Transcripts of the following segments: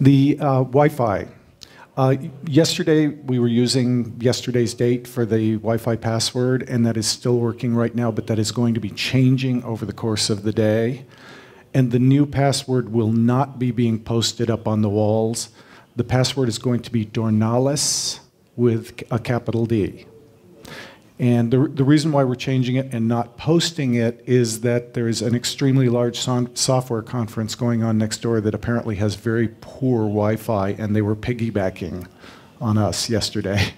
The uh, Wi-Fi. Uh, yesterday, we were using yesterday's date for the Wi-Fi password, and that is still working right now, but that is going to be changing over the course of the day. And the new password will not be being posted up on the walls. The password is going to be Dorneles with a capital D. And the, the reason why we're changing it and not posting it is that there is an extremely large so software conference going on next door that apparently has very poor Wi Fi, and they were piggybacking on us yesterday.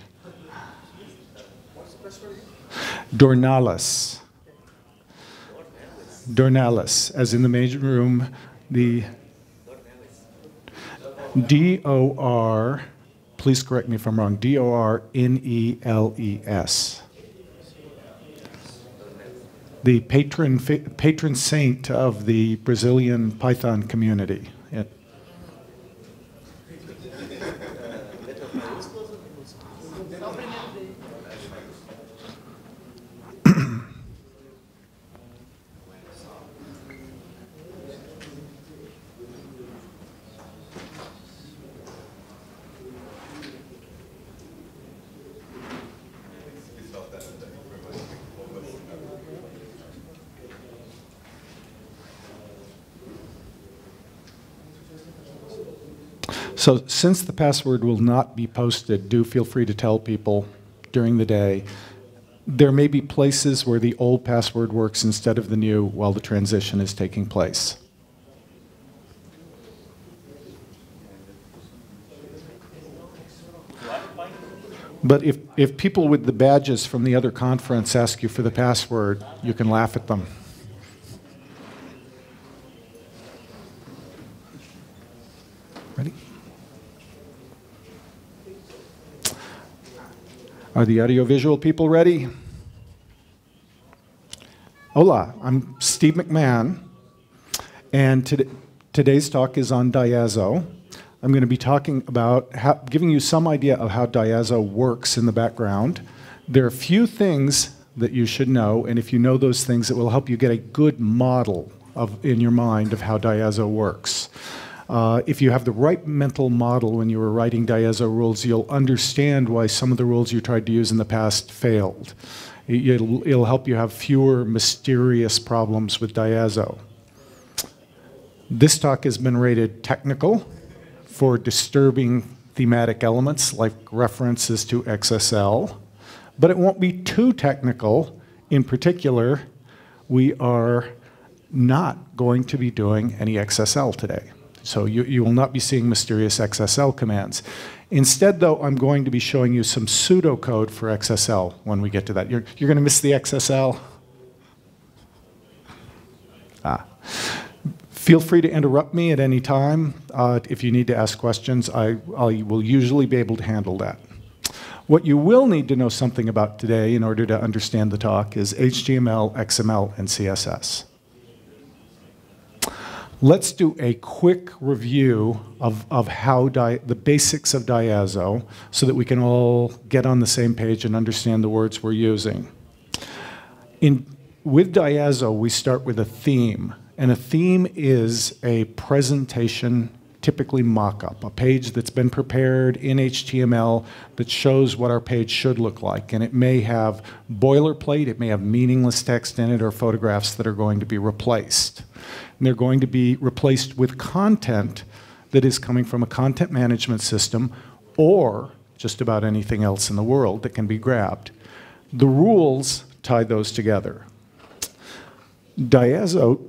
Dorneles. Dorneles, as in the major room, the D O R, please correct me if I'm wrong, D O R N E L E S the patron, patron saint of the Brazilian Python community. It, So since the password will not be posted, do feel free to tell people during the day. There may be places where the old password works instead of the new while the transition is taking place. But if, if people with the badges from the other conference ask you for the password, you can laugh at them. Are the audiovisual people ready? Hola, I'm Steve McMahon, and today, today's talk is on Diazo. I'm going to be talking about, how, giving you some idea of how Diazo works in the background. There are a few things that you should know, and if you know those things, it will help you get a good model of, in your mind of how Diazo works. Uh, if you have the right mental model when you were writing Diazo rules, you'll understand why some of the rules you tried to use in the past failed. It'll, it'll help you have fewer mysterious problems with Diazo. This talk has been rated technical for disturbing thematic elements like references to XSL, but it won't be too technical. In particular, we are not going to be doing any XSL today. So you, you will not be seeing mysterious XSL commands. Instead, though, I'm going to be showing you some pseudocode for XSL when we get to that. You're, you're going to miss the XSL? Ah. Feel free to interrupt me at any time. Uh, if you need to ask questions, I, I will usually be able to handle that. What you will need to know something about today in order to understand the talk is HTML, XML, and CSS. Let's do a quick review of, of how the basics of Diazo so that we can all get on the same page and understand the words we're using. In, with Diazo, we start with a theme, and a theme is a presentation, typically mock-up, a page that's been prepared in HTML that shows what our page should look like. And it may have boilerplate, it may have meaningless text in it, or photographs that are going to be replaced and they're going to be replaced with content that is coming from a content management system or just about anything else in the world that can be grabbed. The rules tie those together. Diazo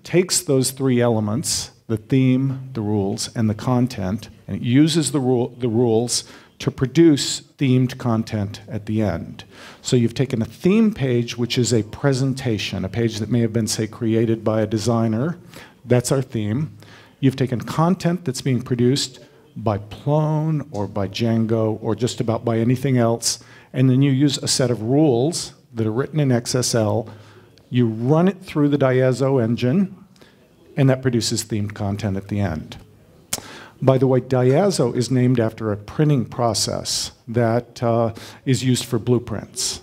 takes those three elements, the theme, the rules, and the content, and it uses the, rule, the rules to produce themed content at the end. So you've taken a theme page, which is a presentation, a page that may have been, say, created by a designer. That's our theme. You've taken content that's being produced by Plone or by Django or just about by anything else, and then you use a set of rules that are written in XSL. You run it through the Diazo engine, and that produces themed content at the end. By the way, Diazo is named after a printing process that uh, is used for blueprints,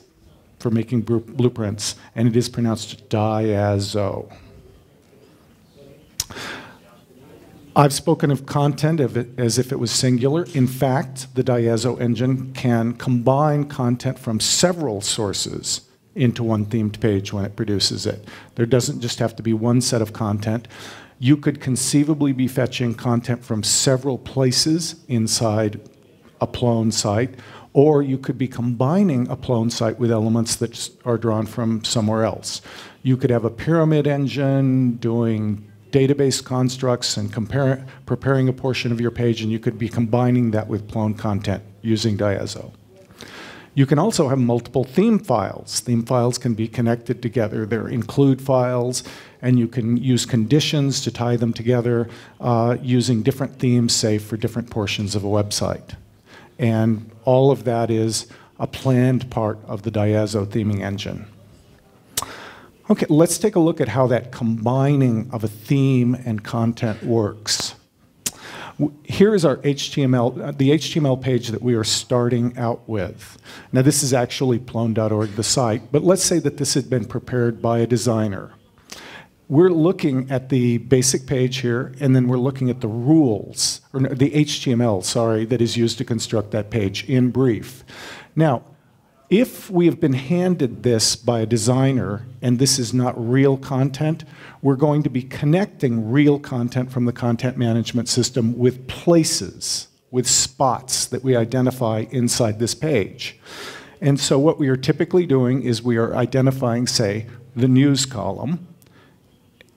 for making blueprints, and it is pronounced Diazo. I've spoken of content as if it was singular. In fact, the Diazo engine can combine content from several sources into one themed page when it produces it. There doesn't just have to be one set of content. You could conceivably be fetching content from several places inside a Plone site, or you could be combining a Plone site with elements that are drawn from somewhere else. You could have a pyramid engine doing database constructs and compare, preparing a portion of your page, and you could be combining that with Plone content using Diazo. You can also have multiple theme files. Theme files can be connected together. They're include files, and you can use conditions to tie them together uh, using different themes, say, for different portions of a website. And all of that is a planned part of the Diazo theming engine. Okay, let's take a look at how that combining of a theme and content works. Here is our HTML, uh, the HTML page that we are starting out with. Now this is actually plone.org, the site, but let's say that this had been prepared by a designer. We're looking at the basic page here, and then we're looking at the rules, or the HTML, sorry, that is used to construct that page in brief. Now, if we have been handed this by a designer and this is not real content, we're going to be connecting real content from the content management system with places, with spots that we identify inside this page. And so what we are typically doing is we are identifying, say, the news column,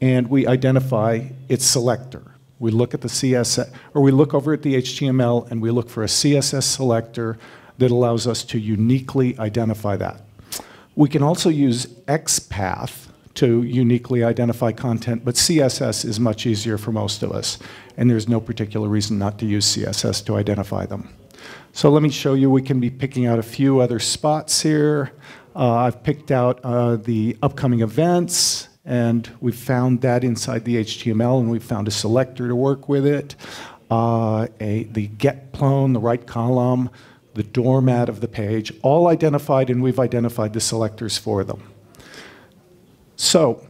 and we identify its selector. We look at the CSS, or we look over at the HTML and we look for a CSS selector that allows us to uniquely identify that. We can also use XPath to uniquely identify content, but CSS is much easier for most of us, and there's no particular reason not to use CSS to identify them. So let me show you, we can be picking out a few other spots here. Uh, I've picked out uh, the upcoming events, and we've found that inside the HTML, and we've found a selector to work with it. Uh, a, the get plone, the right column, the doormat of the page, all identified, and we've identified the selectors for them. So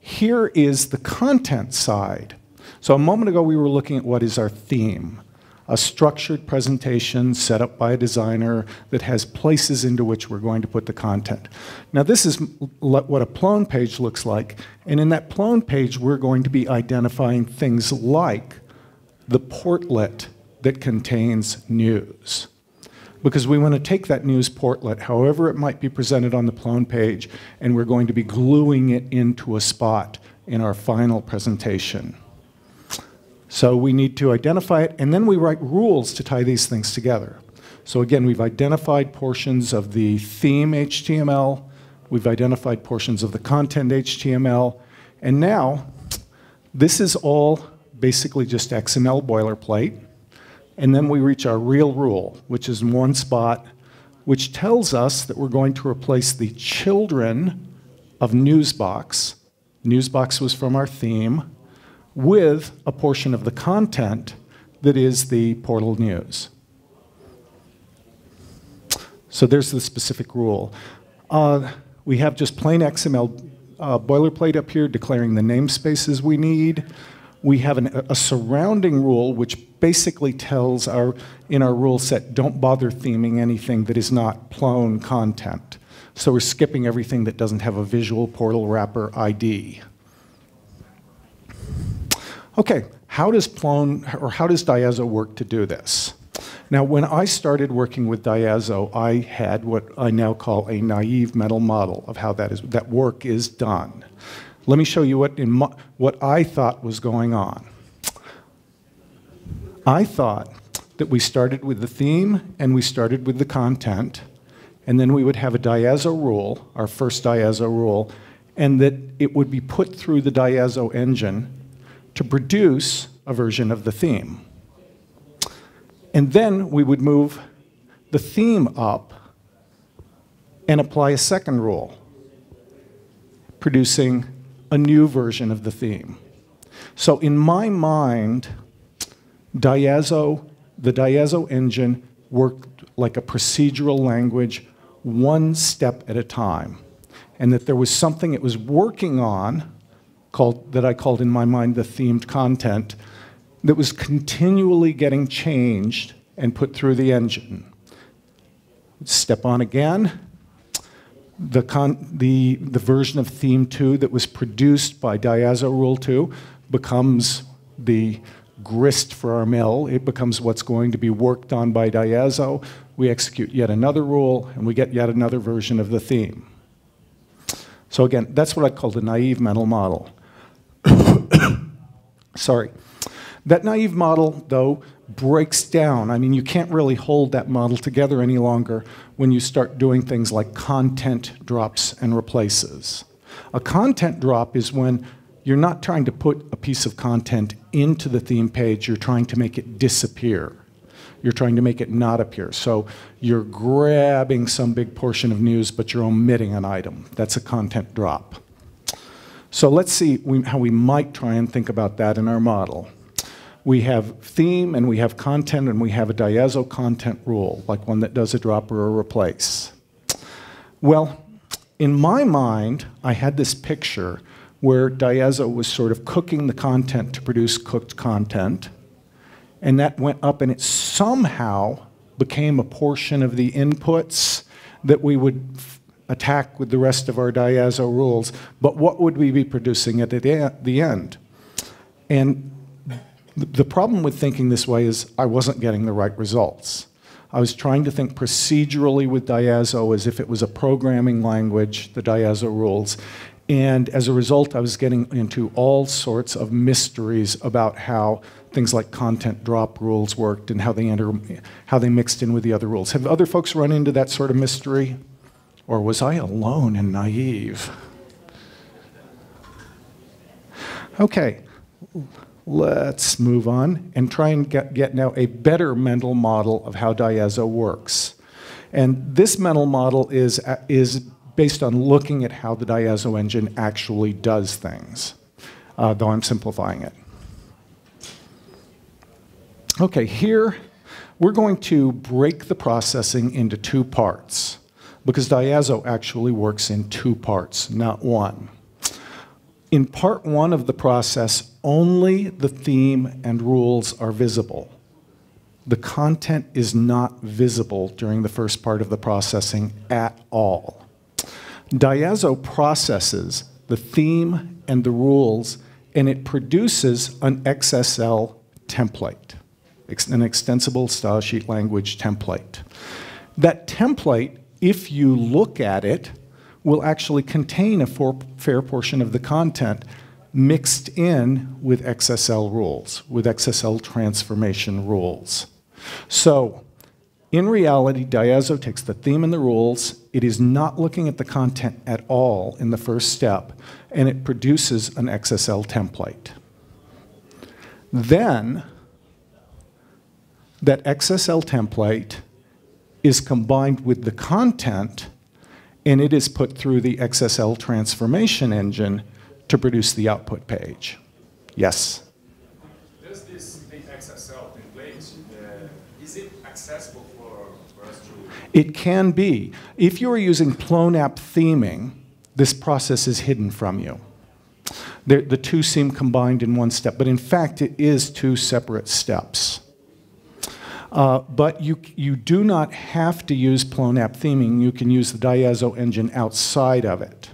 here is the content side. So a moment ago, we were looking at what is our theme a structured presentation set up by a designer that has places into which we're going to put the content. Now, this is what a Plone page looks like. And in that Plone page, we're going to be identifying things like the portlet that contains news because we want to take that news portlet, however it might be presented on the Plone page, and we're going to be gluing it into a spot in our final presentation. So we need to identify it, and then we write rules to tie these things together. So again, we've identified portions of the theme HTML, we've identified portions of the content HTML, and now this is all basically just XML boilerplate. And then we reach our real rule, which is in one spot, which tells us that we're going to replace the children of Newsbox. Newsbox was from our theme, with a portion of the content that is the portal news. So there's the specific rule. Uh, we have just plain XML uh, boilerplate up here declaring the namespaces we need. We have an, a surrounding rule which basically tells our, in our rule set, don't bother theming anything that is not Plone content. So we're skipping everything that doesn't have a visual portal wrapper ID. Okay, how does Plone, or how does Diazo work to do this? Now, when I started working with Diazo, I had what I now call a naive mental model of how that, is, that work is done. Let me show you what, my, what I thought was going on. I thought that we started with the theme and we started with the content, and then we would have a diazo rule, our first diazo rule, and that it would be put through the diazo engine to produce a version of the theme. And then we would move the theme up and apply a second rule, producing a new version of the theme. So in my mind, Diazo, the Diazo engine worked like a procedural language, one step at a time. And that there was something it was working on called, that I called in my mind the themed content that was continually getting changed and put through the engine. Step on again. The, con- the, the version of theme 2 that was produced by Diazo Rule 2 becomes the grist for our mill. It becomes what's going to be worked on by Diazo. We execute yet another rule, and we get yet another version of the theme. So again, that's what I call the naive mental model. Sorry. That naive model, though, breaks down. I mean, you can't really hold that model together any longer when you start doing things like content drops and replaces. A content drop is when you're not trying to put a piece of content into the theme page, you're trying to make it disappear. You're trying to make it not appear. So you're grabbing some big portion of news, but you're omitting an item. That's a content drop. So let's see how we might try and think about that in our model. We have theme and we have content and we have a diazo content rule, like one that does a drop or a replace. Well, in my mind, I had this picture where Diazo was sort of cooking the content to produce cooked content, and that went up and it somehow became a portion of the inputs that we would attack with the rest of our Diazo rules, but what would we be producing at the end? And the problem with thinking this way is I wasn't getting the right results. I was trying to think procedurally with Diazo as if it was a programming language, the Diazo rules, and as a result, I was getting into all sorts of mysteries about how things like content drop rules worked and how they, enter, how they mixed in with the other rules. Have other folks run into that sort of mystery? Or was I alone and naive? Okay, let's move on and try and get, get now a better mental model of how Diazo works. And this mental model is, is based on looking at how the Diazo engine actually does things, uh, though I'm simplifying it. Okay, here we're going to break the processing into two parts because Diazo actually works in two parts, not one. In part one of the process, only the theme and rules are visible. The content is not visible during the first part of the processing at all. Diazo processes the theme and the rules, and it produces an XSL template, an extensible style sheet language template. That template, if you look at it, will actually contain a fair portion of the content mixed in with XSL rules, with XSL transformation rules. So in reality, Diazo takes the theme and the rules, it is not looking at the content at all in the first step, and it produces an XSL template. Then, that XSL template is combined with the content, and it is put through the XSL transformation engine to produce the output page. Yes? Does this XSL template, uh, is it accessible for, us to? It can be. If you are using plone.app.theming, this process is hidden from you. The, the two seem combined in one step, but in fact, it is two separate steps. Uh, but you, you do not have to use plone.app.theming. You can use the Diazo engine outside of it.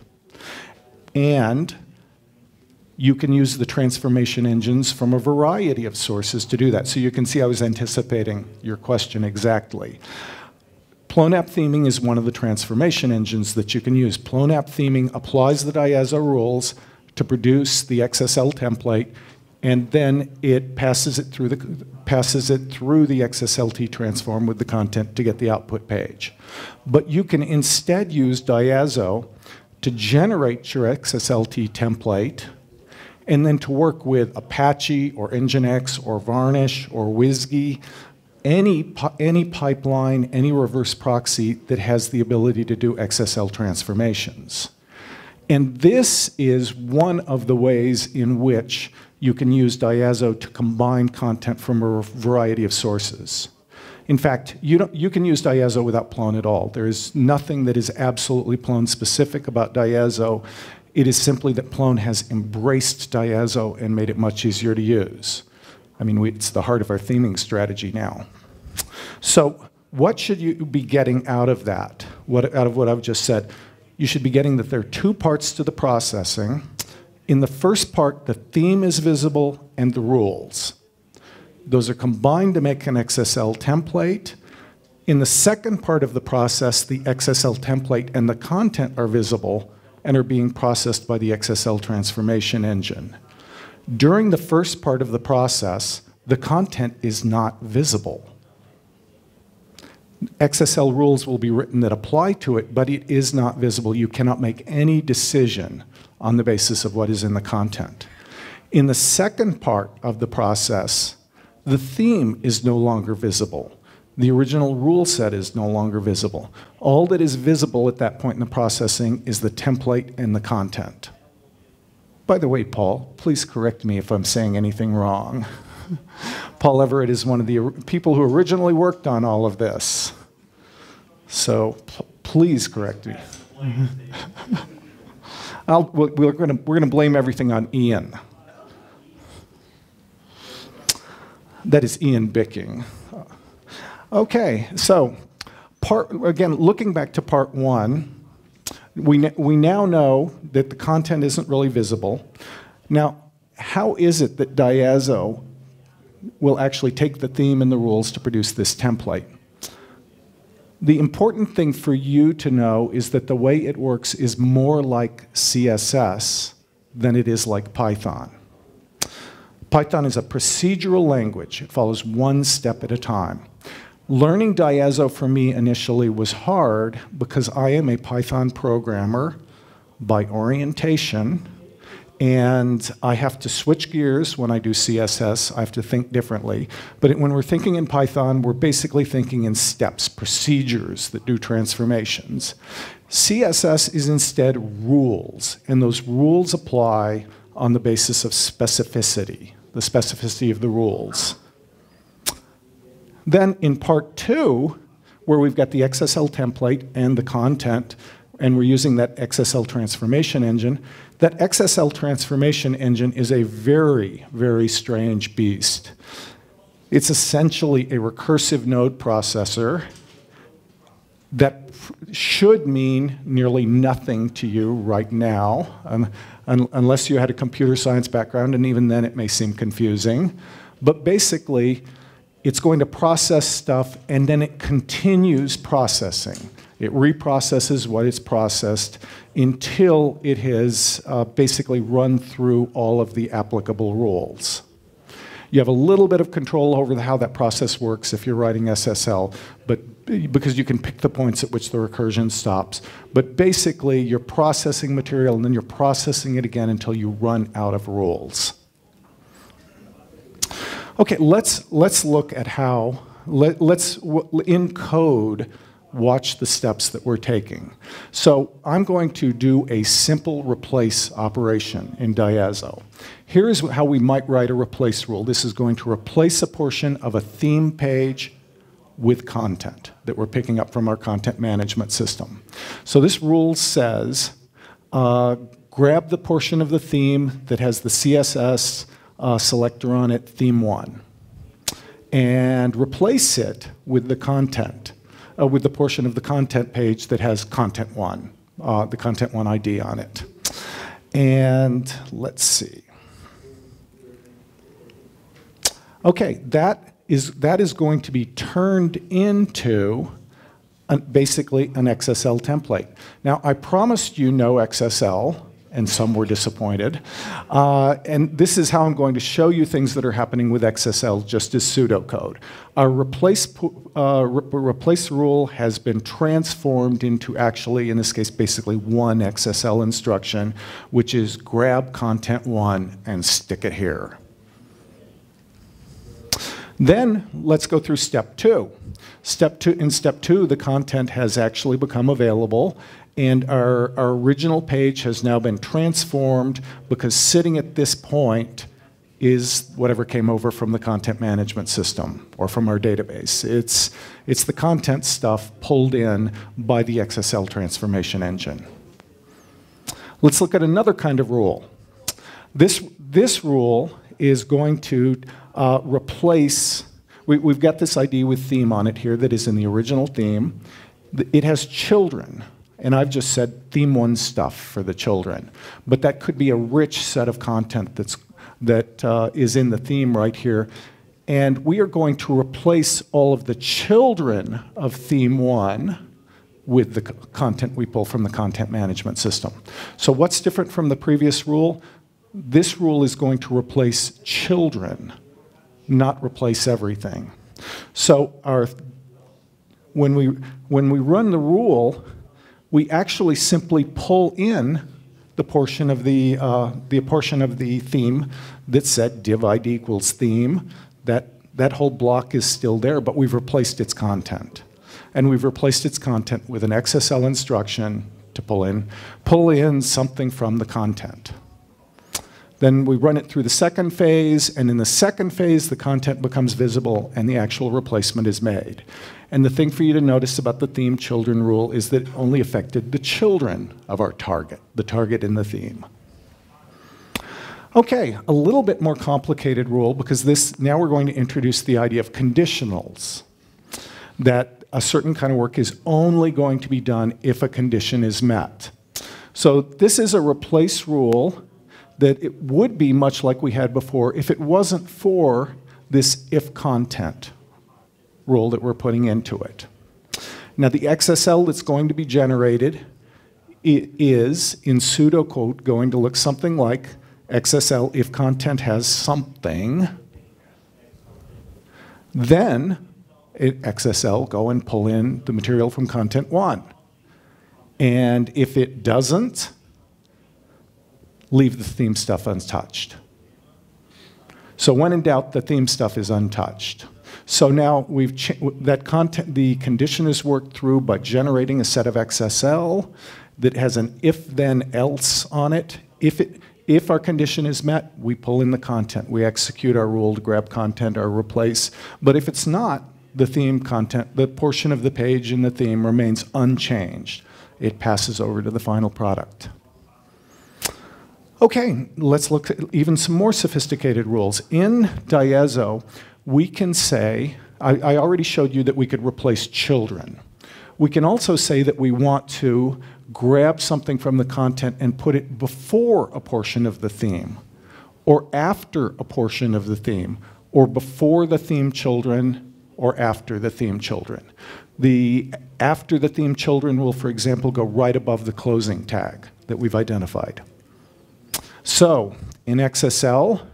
And you can use the transformation engines from a variety of sources to do that. So you can see I was anticipating your question exactly. plone.app.theming is one of the transformation engines that you can use. plone.app.theming applies the Diazo rules to produce the XSL template, and then it passes it through the passes it through the XSLT transform with the content to get the output page. But you can instead use Diazo to generate your XSLT template and then to work with Apache or Nginx or Varnish or WSGI any, any pipeline, any reverse proxy that has the ability to do XSL transformations. And this is one of the ways in which you can use Diazo to combine content from a variety of sources. In fact, you, you can use Diazo without Plone at all. There is nothing that is absolutely Plone specific about Diazo. It is simply that Plone has embraced Diazo and made it much easier to use. I mean, we, it's the heart of our theming strategy now. So, what should you be getting out of that? What, out of what I've just said? You should be getting that there are two parts to the processing. In the first part, the theme is visible and the rules. Those are combined to make an XSL template. In the second part of the process, the XSL template and the content are visible and are being processed by the XSL transformation engine. During the first part of the process, the content is not visible. XSL rules will be written that apply to it, but it is not visible. You cannot make any decision on the basis of what is in the content. In the second part of the process, the theme is no longer visible. The original rule set is no longer visible. All that is visible at that point in the processing is the template and the content. By the way, Paul, please correct me if I'm saying anything wrong. Paul Everitt is one of the people who originally worked on all of this. So please correct me. we're going to blame everything on Ian. That is Ian Bicking. Okay, so part, again, looking back to part one, we, we now know that the content isn't really visible. Now, how is it that Diazo will actually take the theme and the rules to produce this template? The important thing for you to know is that the way it works is more like CSS than it is like Python. Python is a procedural language. It follows one step at a time. Learning Diazo for me initially was hard because I am a Python programmer by orientation, and I have to switch gears when I do CSS. I have to think differently. But when we're thinking in Python, we're basically thinking in steps, procedures that do transformations. CSS is instead rules, and those rules apply on the basis of specificity, the specificity of the rules. Then in part two, where we've got the XSL template and the content, and we're using that XSL transformation engine, that XSL transformation engine is a very, very strange beast. It's essentially a recursive node processor that should mean nearly nothing to you right now, um, un unless you had a computer science background, and even then it may seem confusing. But basically, it's going to process stuff and then it continues processing. It reprocesses what it's processed until it has uh, basically run through all of the applicable rules. You have a little bit of control over how that process works if you're writing XSL, but because you can pick the points at which the recursion stops. But basically, you're processing material and then you're processing it again until you run out of rules. Okay, let's, let's look at how, let, let's in code watch the steps that we're taking. So I'm going to do a simple replace operation in Diazo. Here's how we might write a replace rule. This is going to replace a portion of a theme page with content that we're picking up from our content management system. So this rule says, uh, grab the portion of the theme that has the CSS uh, selector on it, theme one, and replace it with the content, uh, with the portion of the content page that has content one, uh, the content one ID on it. And let's see. Okay, that is, that is going to be turned into an, basically an XSL template. Now, I promised you no XSL and some were disappointed. Uh, and this is how I'm going to show you things that are happening with XSL just as pseudocode. Our replace, uh, re replace rule has been transformed into actually, in this case, basically one XSL instruction, which is grab content one and stick it here. Then let's go through step two. Step two, in step two, the content has actually become available and our, our original page has now been transformed because sitting at this point is whatever came over from the content management system or from our database. It's, it's the content stuff pulled in by the XSL transformation engine. Let's look at another kind of rule. This, this rule is going to uh, replace, we, we've got this ID with theme on it here that is in the original theme. It has children, and I've just said theme one stuff for the children. But that could be a rich set of content that's, that uh, is in the theme right here. And we are going to replace all of the children of theme one with the content we pull from the content management system. So what's different from the previous rule? This rule is going to replace children, not replace everything. So our, when, we, when we run the rule, we actually simply pull in the portion of the, uh, the portion of the theme that said div id equals theme. That, that whole block is still there, but we've replaced its content and we've replaced its content with an XSL instruction to pull in, pull in something from the content. Then we run it through the second phase, and in the second phase, the content becomes visible and the actual replacement is made. And the thing for you to notice about the theme children rule is that it only affected the children of our target, the target in the theme. Okay, a little bit more complicated rule because this now we're going to introduce the idea of conditionals. That a certain kind of work is only going to be done if a condition is met. So this is a replace rule that it would be much like we had before if it wasn't for this if content rule that we're putting into it. Now the XSL that's going to be generated is in pseudocode going to look something like XSL if content has something, then XSL, go and pull in the material from content one. And if it doesn't, leave the theme stuff untouched. So when in doubt, the theme stuff is untouched. So now we've that content, the condition is worked through by generating a set of XSL that has an if then else on it. If it if our condition is met, we pull in the content. We execute our rule to grab content or replace. But if it's not, the theme content, the portion of the page in the theme remains unchanged. It passes over to the final product. Okay, let's look at even some more sophisticated rules. In Diazo, we can say, I, I already showed you that we could replace children. We can also say that we want to grab something from the content and put it before a portion of the theme, or after a portion of the theme, or before the theme children or after the theme children. The after the theme children will, for example, go right above the closing tag that we've identified. So in XSL,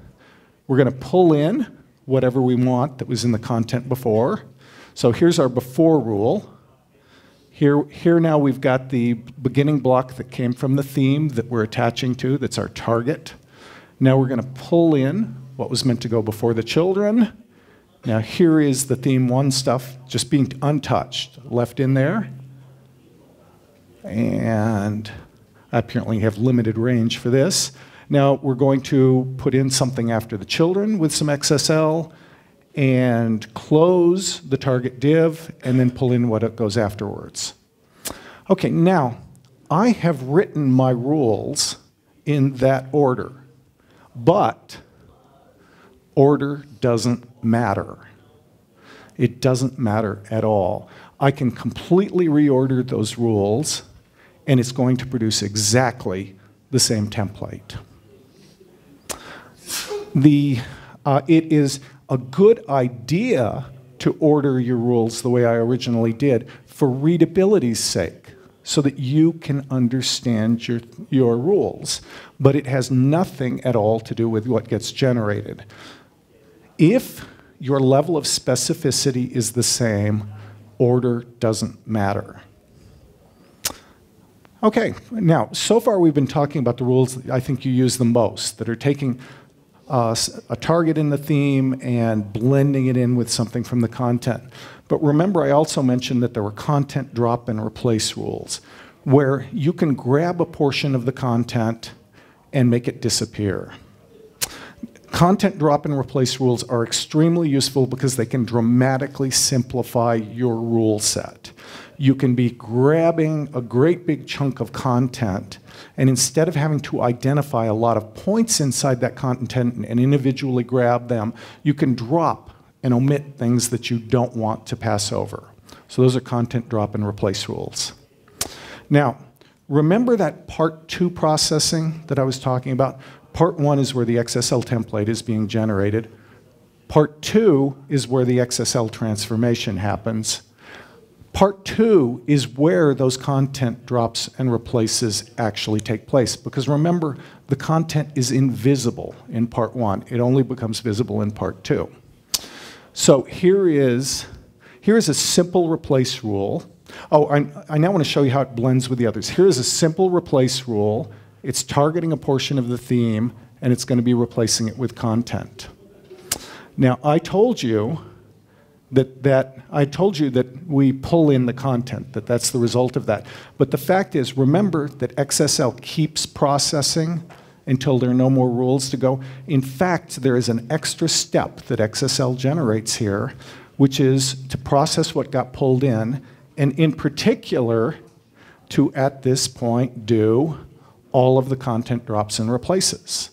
we're going to pull in whatever we want that was in the content before. So here's our before rule. Here, here now we've got the beginning block that came from the theme that we're attaching to, that's our target. Now we're going to pull in what was meant to go before the children, now here is the theme one stuff just being untouched, left in there. And I apparently have limited range for this. Now we're going to put in something after the children with some XSL and close the target div and then pull in what goes afterwards. Okay, now I have written my rules in that order, but order doesn't matter. It doesn't matter at all. I can completely reorder those rules and it's going to produce exactly the same template. The, uh, it is a good idea to order your rules the way I originally did for readability's sake so that you can understand your, your rules. But it has nothing at all to do with what gets generated. If your level of specificity is the same, order doesn't matter. Okay, now, so far we've been talking about the rules I think you use the most, that are taking uh, a target in the theme and blending it in with something from the content. But remember, I also mentioned that there were content drop and replace rules, where you can grab a portion of the content and make it disappear Content drop and replace rules are extremely useful because they can dramatically simplify your rule set. You can be grabbing a great big chunk of content, and instead of having to identify a lot of points inside that content and individually grab them, you can drop and omit things that you don't want to pass over. So those are content drop and replace rules. Now, remember that part two processing that I was talking about? Part one is where the XSL template is being generated. Part two is where the XSL transformation happens. Part two is where those content drops and replaces actually take place. Because remember, the content is invisible in part one. It only becomes visible in part two. So here is, here is a simple replace rule. Oh, I, I now want to show you how it blends with the others. Here is a simple replace rule. It's targeting a portion of the theme, and it's going to be replacing it with content. Now, I told you that, that I told you that we pull in the content, that that's the result of that. But the fact is, remember that XSL keeps processing until there are no more rules to go. In fact, there is an extra step that XSL generates here, which is to process what got pulled in, and in particular, to at this point do all of the content drops and replaces.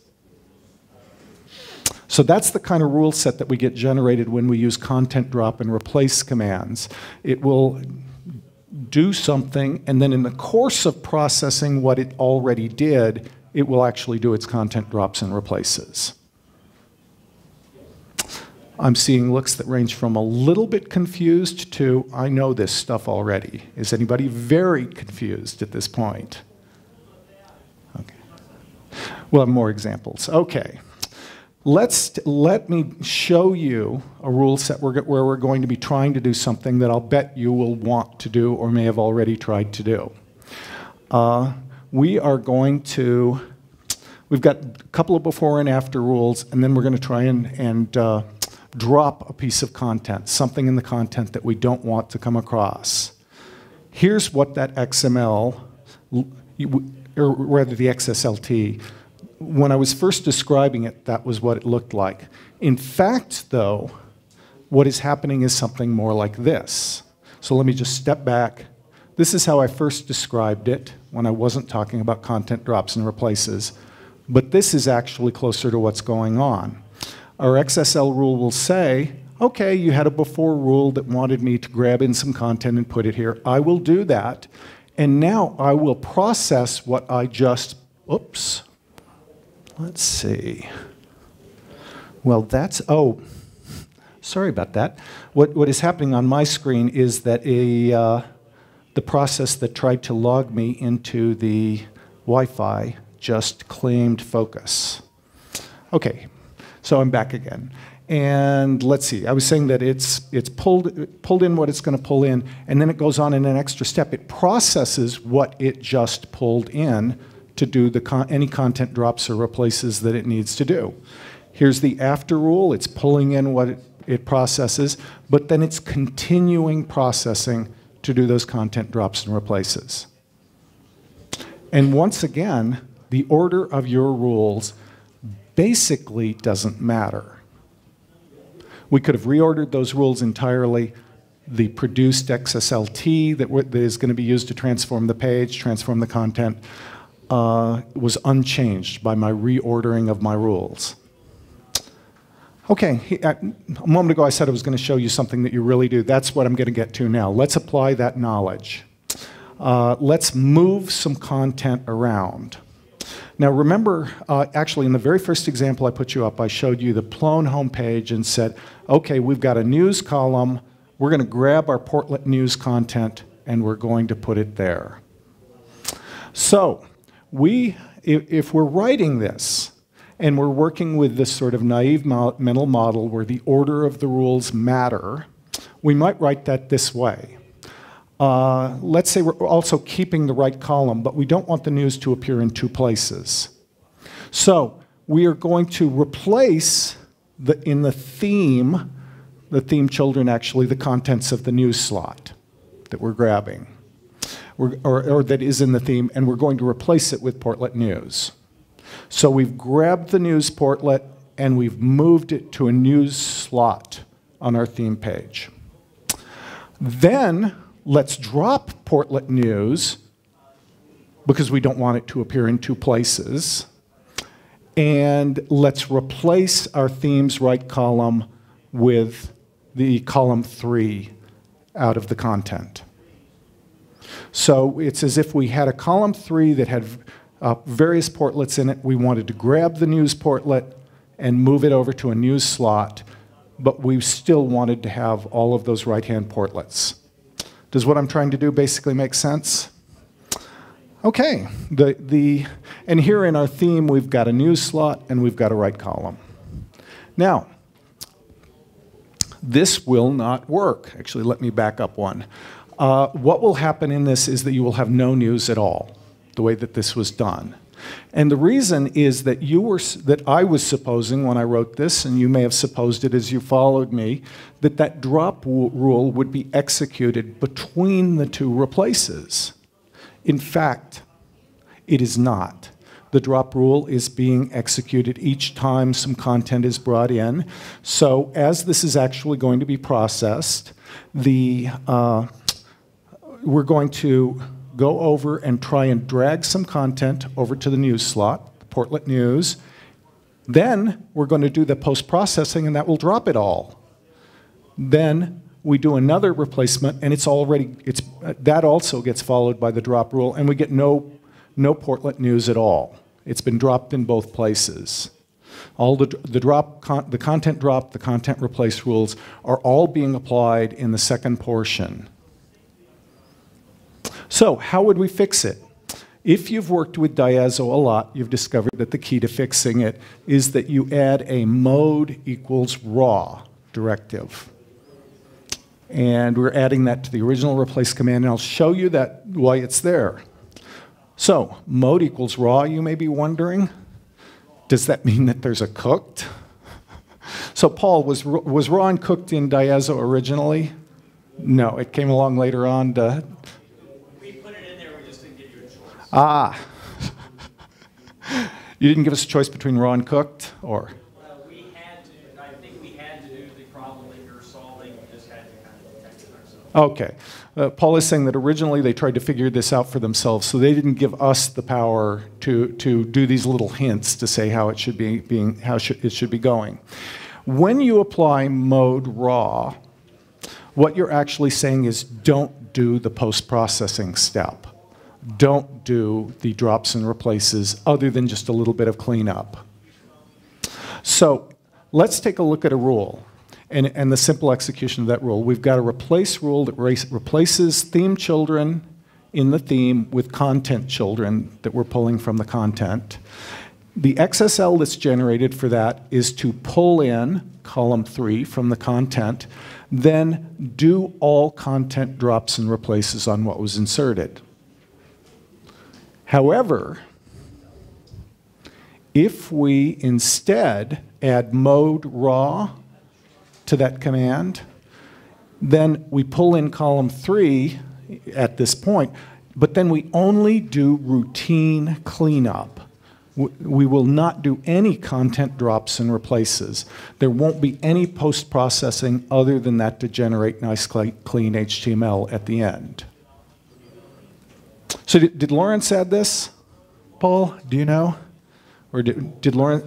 So that's the kind of rule set that we get generated when we use content drop and replace commands. It will do something, and then in the course of processing what it already did, it will actually do its content drops and replaces. I'm seeing looks that range from a little bit confused to, I know this stuff already. Is anybody very confused at this point? Okay. We'll have more examples. Okay. Let's, let me show you a rule set where, where we're going to be trying to do something that I'll bet you will want to do or may have already tried to do. Uh, we are going to, we've got a couple of before and after rules, and then we're going to try and, and uh, drop a piece of content, something in the content that we don't want to come across. Here's what that XML, or rather the XSLT, when I was first describing it, that was what it looked like. In fact, though, what is happening is something more like this. So let me just step back this is how I first described it when I wasn't talking about content drops and replaces. But this is actually closer to what's going on. Our XSL rule will say, okay, you had a before rule that wanted me to grab in some content and put it here. I will do that. And now I will process what I just, oops, let's see. Well, that's, oh, sorry about that. What, what is happening on my screen is that a, uh, the process that tried to log me into the Wi-Fi just claimed focus. Okay, so I'm back again. And let's see, I was saying that it's, it's pulled, pulled in what it's going to pull in, and then it goes on in an extra step. It processes what it just pulled in to do the con any content drops or replaces that it needs to do. Here's the after rule. It's pulling in what it, it processes, but then it's continuing processing to do those content drops and replaces. And once again, the order of your rules basically doesn't matter. We could have reordered those rules entirely. The produced XSLT that, that is going to be used to transform the page, transform the content, uh, was unchanged by my reordering of my rules. Okay, uh, a moment ago I said I was going to show you something that you really do. That's what I'm going to get to now. Let's apply that knowledge. Uh, let's move some content around. Now remember, uh, actually in the very first example I put you up, I showed you the Plone homepage and said, okay, we've got a news column. We're going to grab our Portlet news content and we're going to put it there. So we, if, we're writing this, and we're working with this sort of naive mo mental model where the order of the rules matter. We might write that this way. Uh, let's say we're also keeping the right column, but we don't want the news to appear in two places. So we are going to replace the, in the theme, the theme children actually, the contents of the news slot that we're grabbing, or, or that is in the theme, and we're going to replace it with Portlet News. So we've grabbed the news portlet and we've moved it to a news slot on our theme page. Then let's drop portlet news because we don't want it to appear in two places. And let's replace our themes right column with the column three out of the content. So it's as if we had a column three that had uh, various portlets in it. We wanted to grab the news portlet and move it over to a news slot, but we still wanted to have all of those right-hand portlets. Does what I'm trying to do basically make sense? Okay, the, the, and here in our theme, we've got a news slot and we've got a right column. Now, this will not work. Actually, let me back up one. Uh, what will happen in this is that you will have no news at all, the way that this was done. And the reason is that you were that I was supposing when I wrote this, and you may have supposed it as you followed me, that that drop rule would be executed between the two replaces. In fact, it is not. The drop rule is being executed each time some content is brought in. So as this is actually going to be processed, the, uh, we're going to go over and try and drag some content over to the news slot, the Portlet News. Then we're going to do the post-processing and that will drop it all. Then we do another replacement, and it's already, it's, that also gets followed by the drop rule, and we get no, no portlet news at all. It's been dropped in both places. All the, the, drop, con, the content drop, the content replace rules are all being applied in the second portion. So how would we fix it? If you've worked with Diazo a lot, you've discovered that the key to fixing it is that you add a mode equals raw directive. And we're adding that to the original replace command, and I'll show you that why it's there. So, mode equals raw, you may be wondering. Does that mean that there's a cooked? so, Paul, was, was raw and cooked in Diazo originally? No, it came along later on to. We put it in there, we just didn't give you a choice. Ah. you didn't give us a choice between raw and cooked, or? Well, we had to, I think we had to do the problem that you're solving. We just had to kind of detect it ourselves. Okay. Uh, Paul is saying that originally they tried to figure this out for themselves, so they didn't give us the power to, to do these little hints to say how it should be being how should, it should be going. When you apply mode raw, what you're actually saying is don't do the post-processing step. Don't do the drops and replaces other than just a little bit of cleanup. So let's take a look at a rule and, and the simple execution of that rule. We've got a replace rule that replaces theme children in the theme with content children that we're pulling from the content. The XSL that's generated for that is to pull in column three from the content, then do all content drops and replaces on what was inserted. However, if we instead add mode raw to that command. Then we pull in column three at this point, but then we only do routine cleanup. We will not do any content drops and replaces. There won't be any post-processing other than that to generate nice clean HTML at the end. So did, did Laurence add this, Paul? Do you know? Or did, did Laurence,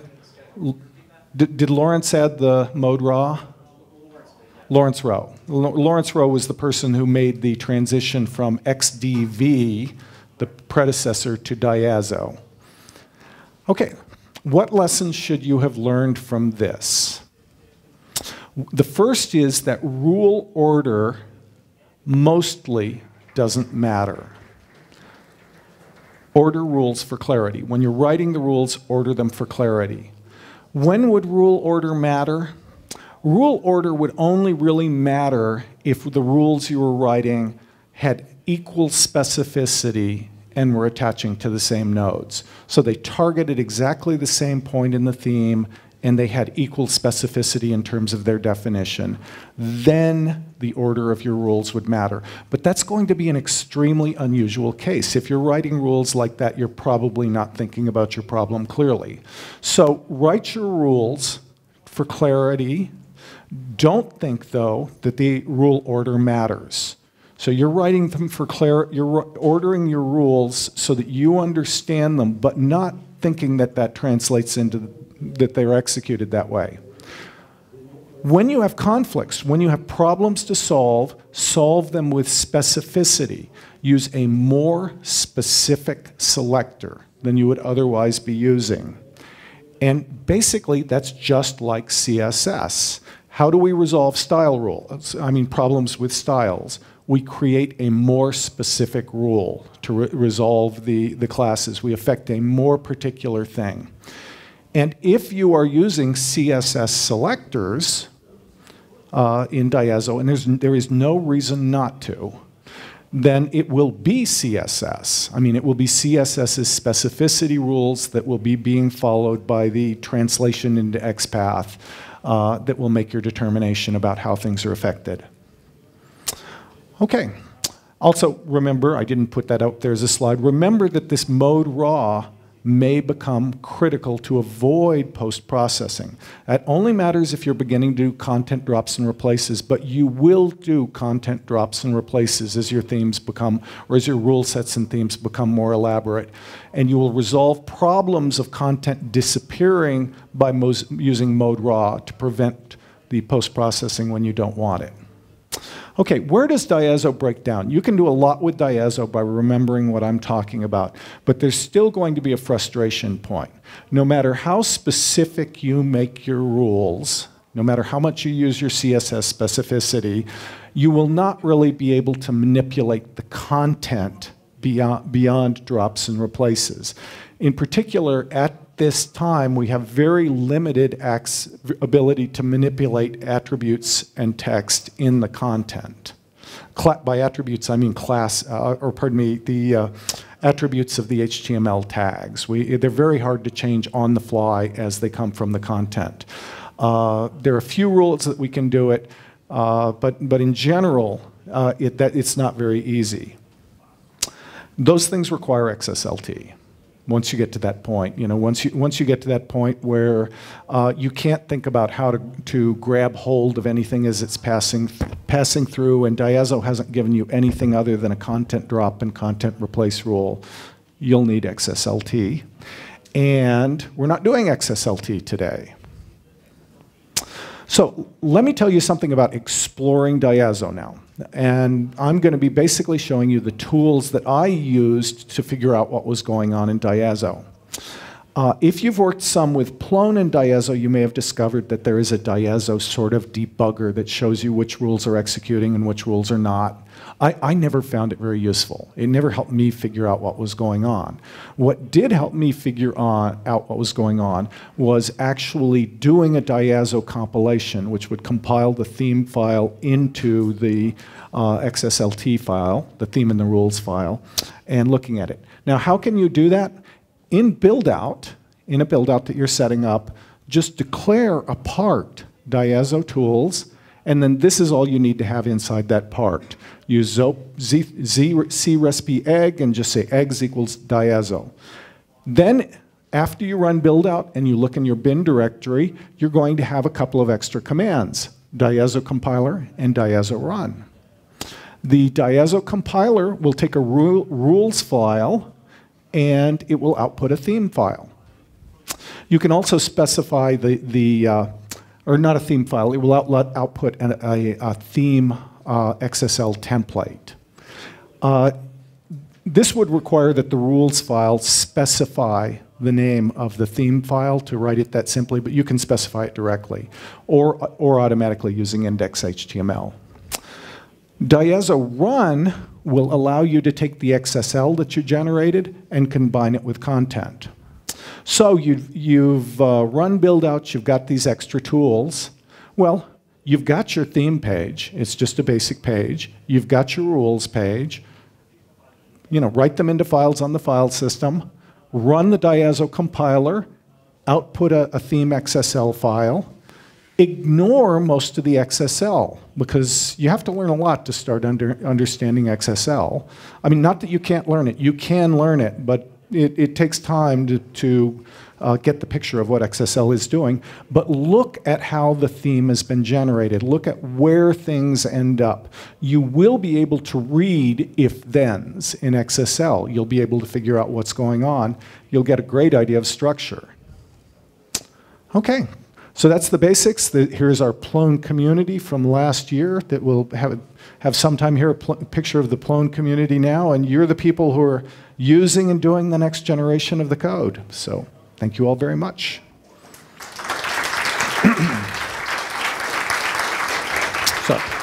did, did Laurence add the mode raw? Laurence Rowe. Laurence Rowe was the person who made the transition from XDV, the predecessor, to Diazo. Okay, what lessons should you have learned from this? The first is that rule order mostly doesn't matter. Order rules for clarity. When you're writing the rules, order them for clarity. When would rule order matter? Rule order would only really matter if the rules you were writing had equal specificity and were attaching to the same nodes. So they targeted exactly the same point in the theme and they had equal specificity in terms of their definition, then the order of your rules would matter. But that's going to be an extremely unusual case. If you're writing rules like that, you're probably not thinking about your problem clearly. So write your rules for clarity. Don't think, though, that the rule order matters. So you're writing them for clarity, you're ordering your rules so that you understand them, but not thinking that that translates into that they're executed that way. When you have conflicts, when you have problems to solve, solve them with specificity. Use a more specific selector than you would otherwise be using. And basically, that's just like CSS. How do we resolve style rules? I mean, problems with styles. We create a more specific rule to re resolve the, the classes. We affect a more particular thing. And if you are using CSS selectors uh, in Diazo, and there is no reason not to, then it will be CSS. I mean, it will be CSS's specificity rules that will be being followed by the translation into XPath uh, that will make your determination about how things are affected. Okay. Also, remember, I didn't put that out there as a slide. Remember that this mode raw may become critical to avoid post-processing. That only matters if you're beginning to do content drops and replaces, but you will do content drops and replaces as your themes become, or as your rule sets and themes become more elaborate. And you will resolve problems of content disappearing by using mode raw to prevent the post-processing when you don't want it. Okay, where does diazo break down? You can do a lot with diazo by remembering what I'm talking about, but there's still going to be a frustration point. No matter how specific you make your rules, no matter how much you use your CSS specificity, you will not really be able to manipulate the content beyond, beyond drops and replaces. In particular, at this time, we have very limited ability to manipulate attributes and text in the content. Cla by attributes, I mean class, uh, or pardon me, the uh, attributes of the HTML tags. We, they're very hard to change on the fly as they come from the content. Uh, there are a few rules that we can do it, uh, but, but in general, uh, it, that, it's not very easy. Those things require XSLT once you get to that point. You know, once you, once you get to that point where uh, you can't think about how to, to grab hold of anything as it's passing, passing through, and Diazo hasn't given you anything other than a content drop and content replace rule, you'll need XSLT. And we're not doing XSLT today. So let me tell you something about exploring Diazo now. And I'm going to be basically showing you the tools that I used to figure out what was going on in Diazo. Uh, if you've worked some with Plone and Diazo, you may have discovered that there is a Diazo sort of debugger that shows you which rules are executing and which rules are not. I, I never found it very useful. It never helped me figure out what was going on. What did help me figure on, out what was going on was actually doing a Diazo compilation, which would compile the theme file into the uh, XSLT file, the theme and the rules file, and looking at it. Now, how can you do that? In buildout, in a buildout that you're setting up, just declare a part Diazo tools, and then this is all you need to have inside that part. Use Z, Z, C recipe egg and just say eggs equals diazo. Then after you run buildout and you look in your bin directory, you're going to have a couple of extra commands, diazo compiler and diazo run. The diazo compiler will take a rules file and it will output a theme file. You can also specify the, the uh, or not a theme file, it will out, output a, a, a theme uh, XSL template. Uh, this would require that the rules file specify the name of the theme file to write it that simply, but you can specify it directly or, or automatically using index.html. Diazo run will allow you to take the XSL that you generated and combine it with content. So you've, you've uh, run buildouts, you've got these extra tools. Well, you've got your theme page. It's just a basic page. You've got your rules page. You know, write them into files on the file system. Run the Diazo compiler. output a, a theme XSL file, ignore most of the XSL because you have to learn a lot to start under, understanding XSL. I mean, not that you can't learn it, you can learn it, but it, it takes time to, to uh, get the picture of what XSL is doing. But look at how the theme has been generated. Look at where things end up. You will be able to read if thens in XSL. You'll be able to figure out what's going on. You'll get a great idea of structure. Okay, so that's the basics. The, here's our Plone community from last year that will have, have sometime here a picture of the Plone community now, and you're the people who are using and doing the next generation of the code. So thank you all very much. so.